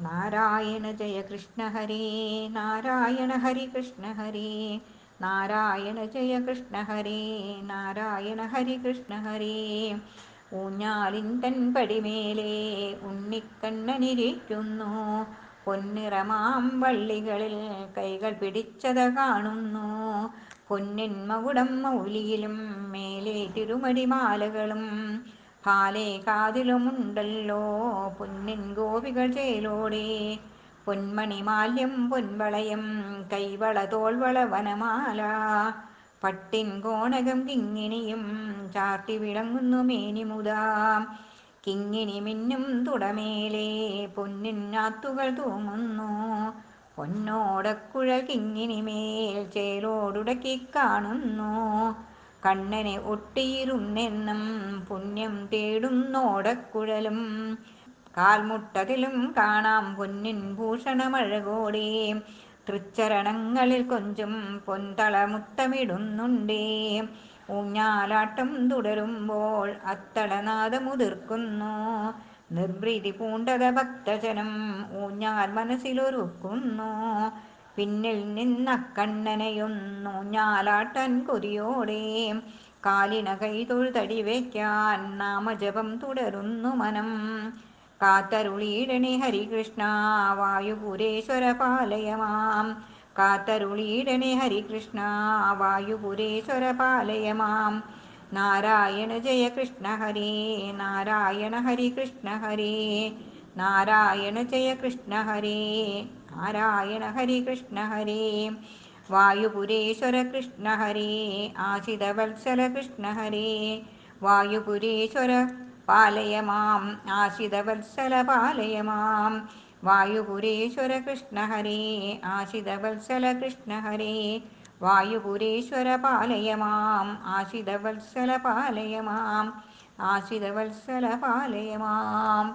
നാരായണ ജയ കൃഷ്ണ ഹരേ നാരായണ ഹരി കൃഷ്ണ ഹരേ നാരായണ ജയ കൃഷ്ണ ഹരേ നാരായണ ഹരി കൃഷ്ണ ഹരേ. ഊഞ്ഞാലിൻ തൻ പടിമേലെ ഉണ്ണിക്കണ്ണനിരിക്കുന്നു. പൊന്നിറമാം വള്ളികളിൽ കൈകൾ പിടിച്ചത കാണുന്നു. പൊന്നിൻ മകുടം മൗലിയിലും മേലേ തിരുമടിമാലകളും കാലേ കാതിലുമുണ്ടല്ലോ. പൊന്നിൻ ഗോപികൾ ചേലോടെ. പൊന്മണിമാല്യം പൊൻവളയം കൈവള തോൾവള വനമാല. പട്ടിൻ കോണകം കിങ്ങിണിയും ചാർത്തി വിളങ്ങുന്നു മേനിമുതാം. കിങ്ങിണി മിന്നും തുടമേലെ പൊന്നിൻ ആത്തുകൾ തൂങ്ങുന്നു. പൊന്നോടക്കുഴ കിങ്ങിണിമേൽ ചേലോടുടക്കി കാണുന്നു. കണ്ണനെ ഒട്ടിയിരുന്നെന്നും പുണ്യം തേടുന്നോടക്കുഴലും കാൽമുട്ടതിലും കാണാം പൊന്നിൻ ഭൂഷണമഴകോടേ. തൃച്ചരണങ്ങളിൽ കൊഞ്ചും പൊന്തളമുത്തമിടുന്നുണ്ടേ ഊഞ്ഞാലാട്ടം തുടരുമ്പോൾ അത്തളനാദമുതിർക്കുന്നു. നിർവൃതി പൂണ്ടത ഭക്തജനം ഊഞ്ഞാൽ മനസ്സിലൊരുക്കുന്നു. പിന്നിൽ നിന്നക്കണ്ണനെയൊന്നൂഞ്ഞാലാട്ടാൻ കൊതിയോടെ കാലിന കൈതൊഴുതടി വയ്ക്കാൻ നാമജപം തുടരുന്നു മനം. കാത്തരുളീടണി ഹരികൃഷ്ണ വായുപുരേശ്വര പാലയമാം കാത്തരുളീടണി ഹരികൃഷ്ണ വായുപുരേശ്വര പാലയമാം നാരായണ ജയ കൃഷ്ണ ഹരേ നാരായണ ഹരി കൃഷ്ണ ഹരേ നാരായണ ജയ കൃഷ്ണ ഹരേ. നാരായണ ഹരി കൃഷ്ണ ഹരേ. വായുപുരേശ്വര കൃഷ്ണ ഹരേ ആശിതവത്സല കൃഷ്ണ ഹരേ വായുപുരേശ്വര പാലയ മാം ആശിതവത്സല പാലയ മാം വായുപുരേശ്വര കൃഷ്ണ ഹരേ ആശിതവത്സല കൃഷ്ണ ഹരേ വായുപുരേശ്വര പാലയ മാം ആശിതവത്സല പാലയ മാം ആശിതവത്സല പാലയമാം